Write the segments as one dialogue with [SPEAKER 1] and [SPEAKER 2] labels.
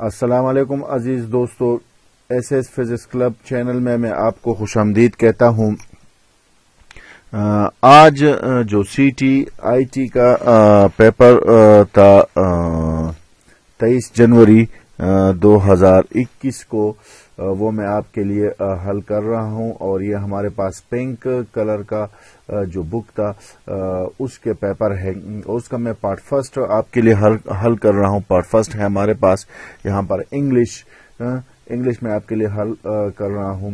[SPEAKER 1] अस्सलाम वालेकुम अज़ीज़ दोस्तों S S physics club channel में मैं आपको खुश आमदीद कहता हूँ। आज जो सी टी आई टी का पेपर था तेईस जनवरी 2021 को वो मैं आपके लिए हल कर रहा हूँ और ये हमारे पास पिंक कलर का जो बुक था उसके पेपर है। उसका मैं पार्ट फ़र्स्ट आपके लिए हल हल कर रहा हूँ। पार्ट फ़र्स्ट है हमारे पास यहाँ पर इंग्लिश इंग्लिश में आपके लिए हल कर रहा हूँ।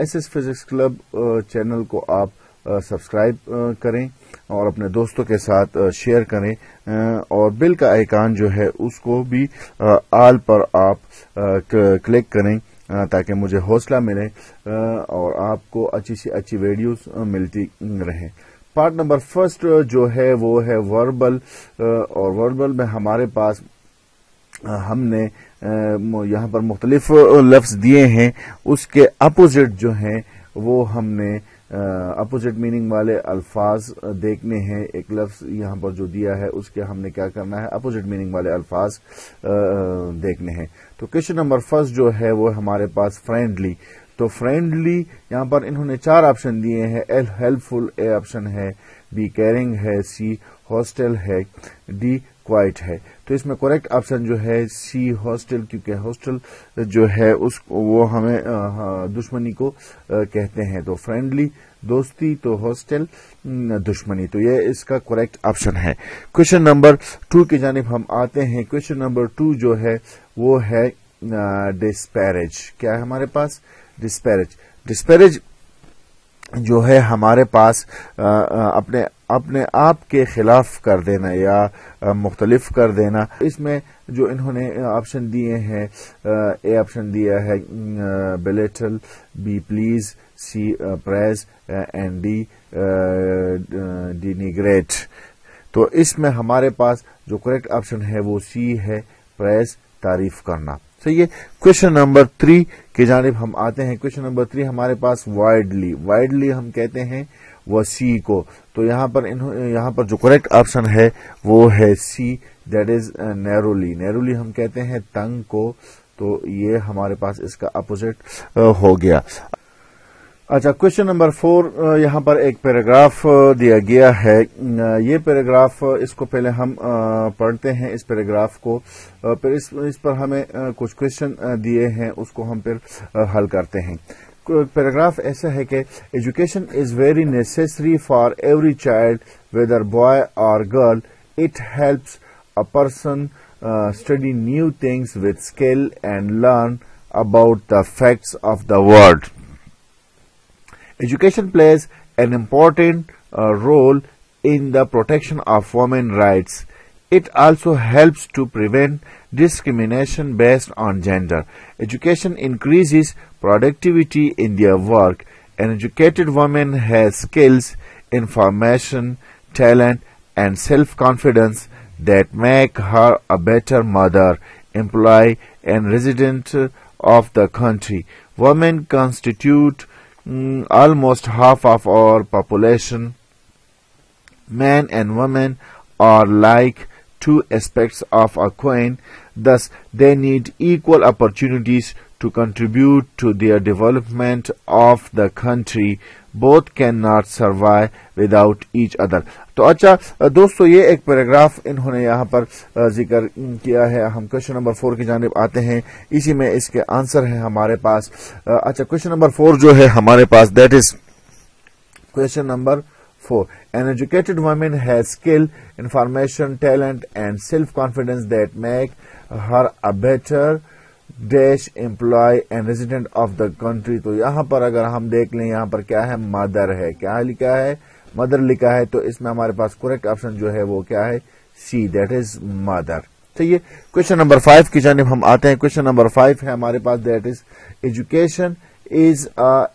[SPEAKER 1] S S physics club channel को आप सब्सक्राइब करें। और अपने दोस्तों के साथ शेयर करें और बिल का आइकान जो है उसको भी आल पर आप क्लिक करें ताकि मुझे हौसला मिले और आपको अच्छी सी अच्छी वीडियोस मिलती रहे। पार्ट नंबर फ़र्स्ट जो है वो है वर्बल और वर्बल में हमारे पास हमने यहाँ पर मुख्तलिफ़ लफ्ज दिए हैं। उसके अपोजिट जो हैं, वो हमने अपोजिट मीनिंग वाले अल्फाज देखने हैं। एक लफ्ज यहाँ पर जो दिया है, उसके हमने क्या करना है? अपोजिट मीनिंग वाले अल्फाज देखने हैं। तो क्वेश्चन नंबर फ़र्स्ट जो है, वो हमारे पास फ्रेंडली तो फ्रेंडली यहाँ पर इन्होंने चार ऑप्शन दिए हैं। एल हेल्पफुल ए ऑप्शन है। बी केयरिंग है। सी हॉस्टल है। डी क्वाइट है। तो इसमें करेक्ट ऑप्शन जो है सी हॉस्टल क्योंकि हॉस्टल जो है उस वो हमें दुश्मनी को कहते हैं। तो फ्रेंडली दोस्ती तो हॉस्टल दुश्मनी। तो ये इसका करेक्ट ऑप्शन है। क्वेश्चन नंबर टू की जानब हम आते हैं। क्वेश्चन नंबर टू जो है वो है डिस्पैरेज क्या है हमारे पास? डिस्पैरेज डिस्पैरेज जो है हमारे पास आ, आ, अपने अपने आप के खिलाफ कर देना या मुख्तलिफ़ कर देना। इसमें जो इन्होंने ऑप्शन दिए हैं ए ऑप्शन दिया है belittle B please C press and D denigrate तो इसमें हमारे पास जो करेक्ट ऑप्शन है वो सी है प्रेस तारीफ़ करना। सही है क्वेश्चन नंबर थ्री की जानब हम आते हैं। क्वेश्चन नंबर थ्री हमारे पास वाइडली वाइडली हम कहते हैं वह सी को। तो यहाँ पर यहाँ पर जो करेक्ट ऑप्शन है वो है C that is narrowly narrowly हम कहते हैं तंग को तो ये हमारे पास इसका अपोजिट uh, हो गया। अच्छा क्वेश्चन नंबर फोर यहाँ पर एक पैराग्राफ दिया गया है। ये पैराग्राफ इसको पहले हम पढ़ते हैं इस पैराग्राफ को। फिर इस, इस पर हमें कुछ क्वेश्चन दिए हैं उसको हम फिर हल करते हैं। पैराग्राफ ऐसा है कि education is very necessary for every child whether boy और girl it helps a person study new things with skill and learn about the facts of the world Education plays an important uh, role in the protection of women's rights. It also helps to prevent discrimination based on gender. Education increases productivity in their work. An educated woman has skills, information, talent, and self-confidence that make her a better mother, employee, and resident of the country. Women constitute mm, almost half of our population, men and women, are like two aspects of a coin. Thus, they need equal opportunities to contribute to the development of the country. Both cannot survive without each other. तो अच्छा दोस्तों ये एक paragraph इन्होंने यहाँ पर ज़िक्र किया है हम क्वेश्चन नंबर फोर की जानब आते हैं इसी में इसके आंसर है हमारे पास अच्छा क्वेश्चन नंबर फोर जो है हमारे पास that is question number four educated women has skill information talent and self confidence that make her a better dash employ and resident of the country तो यहाँ पर अगर हम देख लें, यहाँ पर क्या है? मदर है। क्या लिखा है? मदर लिखा है तो इसमें हमारे पास करेक्ट ऑप्शन जो है वो क्या है? सी दैट इज़ मदर चलिए क्वेश्चन नंबर फाइव की जानब हम आते हैं। क्वेश्चन नंबर फाइव है हमारे पास that is education is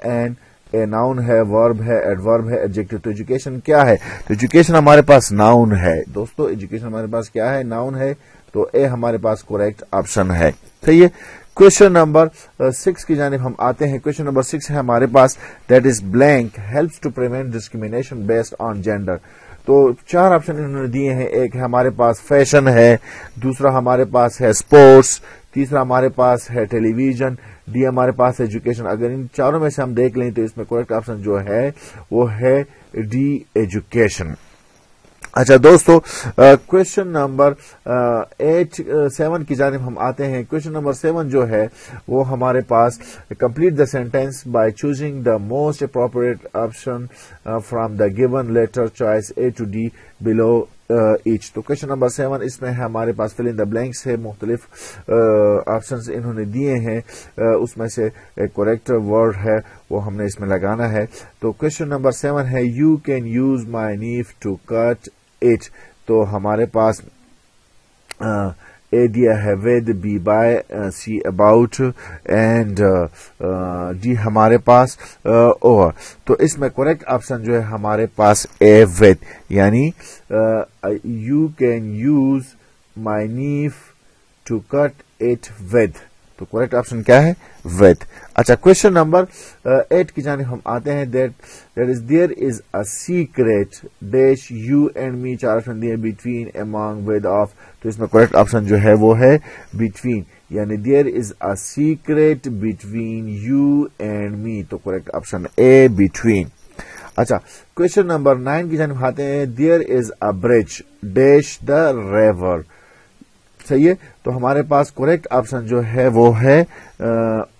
[SPEAKER 1] an A noun है वर्ब है एडवर्ब है एडजेक्टिव तो एजुकेशन क्या है? तो एजुकेशन हमारे पास नाउन है। दोस्तों एजुकेशन हमारे पास क्या है? नाउन है तो ए हमारे पास करेक्ट ऑप्शन है। सही है? क्वेश्चन नंबर सिक्स की जानब हम आते हैं। क्वेश्चन नंबर सिक्स है हमारे पास। That is blank helps to prevent discrimination based on gender तो चार ऑप्शन इन्होंने दिए हैं। एक हमारे पास फ़ैशन है, दूसरा हमारे पास है स्पोर्ट्स तीसरा हमारे पास है टेलीविज़न डी हमारे पास एजुकेशन अगर इन चारों में से हम देख लें तो इसमें करेक्ट ऑप्शन जो है, वो है डी एजुकेशन अच्छा दोस्तों क्वेश्चन नंबर एट सेवन की जानब हम आते हैं। क्वेश्चन नंबर सेवन जो है, वो हमारे पास complete the sentence by choosing the most appropriate option from the given letter choice A to D below each तो क्वेश्चन नंबर सेवन इसमें है हमारे पास फिल इन द ब्लैंक्स है, मुख्तलिफ़ ऑप्शन इन्होंने दिए हैं। उसमें से करेक्ट वर्ड है, वो हमने इसमें लगाना है। तो क्वेश्चन नंबर सेवन है you can use my knife to cut it तो हमारे पास ए दिया है with B by C about and D हमारे पास ओवर तो इसमें करेक्ट ऑप्शन जो है हमारे पास ए विद यानी you can use my knife to cut it with तो करेक्ट ऑप्शन क्या है? विथ अच्छा क्वेश्चन नंबर एट की जाने हम आते हैं. That that is there is a secret dash you and me चार ऑप्शन दिए बिटवीन अमॉन्ग विद ऑफ़ तो इसमें करेक्ट ऑप्शन जो है वो है बिटवीन यानी there is a secret between you and me तो करेक्ट ऑप्शन ए बिटवीन अच्छा क्वेश्चन नंबर नाइन की जानब आते हैं. There is a bridge dash the river सही है तो हमारे पास करेक्ट ऑप्शन जो है वो है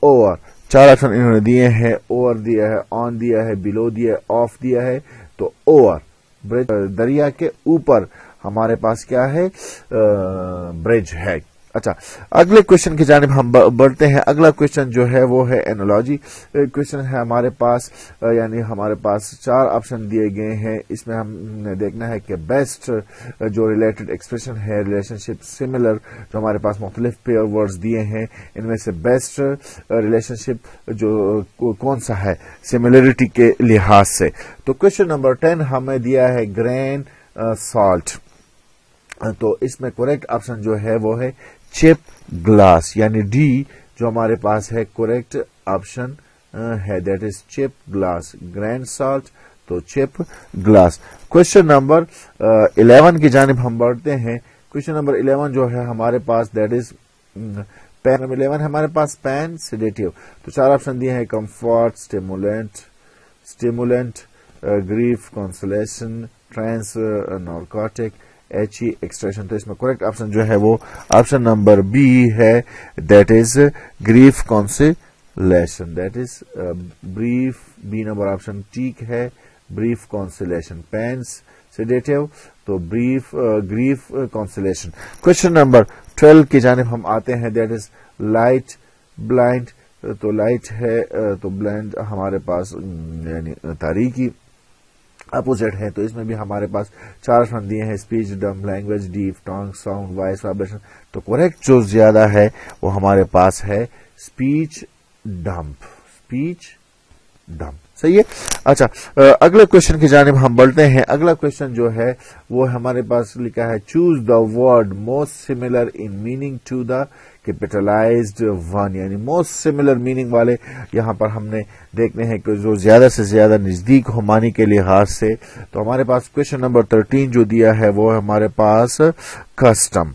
[SPEAKER 1] ओवर चार ऑप्शन इन्होंने दिए हैं ओवर दिया है ऑन दिया है बिलो दिया है ऑफ़ दिया है तो ओवर ब्रिज दरिया के ऊपर हमारे पास क्या है? ब्रिज है. अच्छा अगले क्वेश्चन की जानब हम बढ़ते हैं। अगला क्वेश्चन जो है, वो है एनोलॉजी क्वेश्चन है हमारे पास यानी हमारे पास चार ऑप्शन दिए गए हैं। इसमें हमने देखना है कि बेस्ट जो रिलेटेड एक्सप्रेशन है रिलेशनशिप सिमिलर जो हमारे पास मुख्तलिफ़ पेयर वर्ड्स दिए हैं, इनमें से बेस्ट रिलेशनशिप जो कौन सा है? सिमिलरिटी के लिहाज से। तो क्वेश्चन नंबर टेन हमें दिया है ग्रेन सॉल्ट तो इसमें करेक्ट ऑप्शन जो है, वो है चिप ग्लास यानी डी जो हमारे पास है करेक्ट ऑप्शन है that is chip glass grand salt तो chip glass question number eleven की जानब हम बढ़ते हैं. क्वेश्चन नंबर इलेवन जो है हमारे पास that is pain number eleven हमारे पास पेन सिडेटिव तो चार ऑप्शन दिए हैं comfort stimulant stimulant grief consolation trance narcotic H E extraction तो इसमें करेक्ट ऑप्शन जो है वो ऑप्शन नंबर बी है. That is grief consolation that is brief B number option ठीक है. ब्रीफ कॉन्सिलेशन पेंस से सेडेटिव तो brief grief consolation question number twelve की जानब हम आते हैं. दैट इज़ लाइट ब्लाइंड तो लाइट है uh, तो ब्लाइंड हमारे पास यानी तारीखी अपोजिट है तो इसमें भी हमारे पास चार ऑप्शन दिए हैं, speech, dumb, language, deep tongue sound, voice, vibration. तो करेक्ट जो ज़्यादा है, वो हमारे पास है स्पीच डम्प स्पीच डंप। सही है? अच्छा अगले क्वेश्चन की जानब हम बढ़ते हैं। अगला क्वेश्चन जो है, वो हमारे पास लिखा है choose the word most similar in meaning to the capitalized one यानी मोस्ट सिमिलर मीनिंग वाले, यहाँ पर हमने देखने हैं कि जो ज़्यादा से ज़्यादा नज़दीक हो मानी के लिहाज से तो हमारे पास क्वेश्चन नंबर थर्टीन जो दिया है, वो हमारे पास कस्टम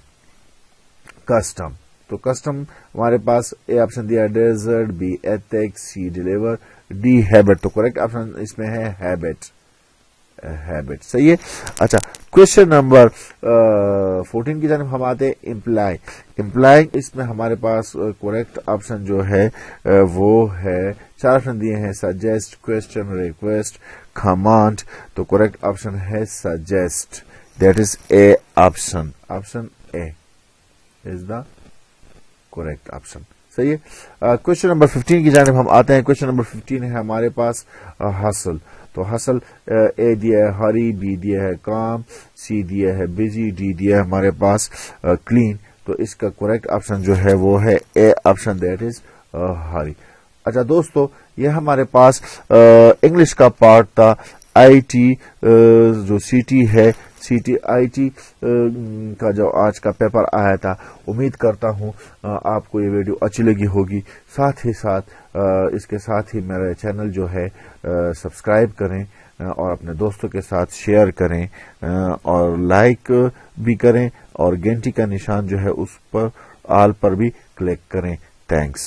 [SPEAKER 1] कस्टम तो कस्टम हमारे पास ए ऑप्शन दिया desert B ethic C deliver D habit तो करेक्ट ऑप्शन इसमें है हैबिट हैबिट। सही है? अच्छा क्वेश्चन नंबर फोर्टीन की जानब हम आते हैं इम्प्लाई इम्प्लाई इसमें हमारे पास करेक्ट uh, ऑप्शन जो है uh, वो है चार ऑप्शन दिए हैं सजेस्ट क्वेश्चन रिक्वेस्ट कमांड तो करेक्ट ऑप्शन है suggest that is A option option A is the correct option सही है? क्वेश्चन नंबर फिफ्टीन की जानब हम आते हैं। क्वेश्चन नंबर फिफ्टीन है हमारे पास हासिल तो हासिल ए दिया है हरी, बी दिया है काम, सी दिया है बिज़ी डी दिया है हमारे पास क्लीन तो इसका करेक्ट ऑप्शन जो है वो है A option that is hurry. अच्छा दोस्तों, ये हमारे पास इंग्लिश का पार्ट था। आईटी जो सिटी है सी टी आई टी का जो आज का पेपर आया था, उम्मीद करता हूँ आपको ये वीडियो अच्छी लगी होगी। साथ ही साथ इसके साथ ही मेरा चैनल जो है सब्सक्राइब करें और अपने दोस्तों के साथ शेयर करें और लाइक भी करें, और घंटी का निशान जो है उस पर, आल पर भी क्लिक करें। थैंक्स